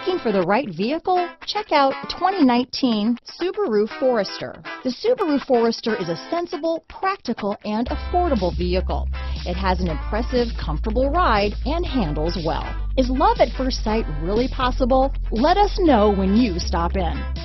Looking for the right vehicle? Check out 2019 Subaru Forester. The Subaru Forester is a sensible, practical, and affordable vehicle. It has an impressive, comfortable ride and handles well. Is love at first sight really possible? Let us know when you stop in.